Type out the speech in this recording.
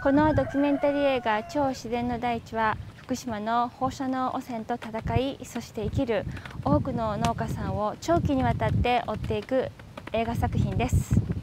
このドキュメンタリー映画「超自然の大地」は福島の放射能汚染と戦いそして生きる多くの農家さんを長期にわたって追っていく映画作品です。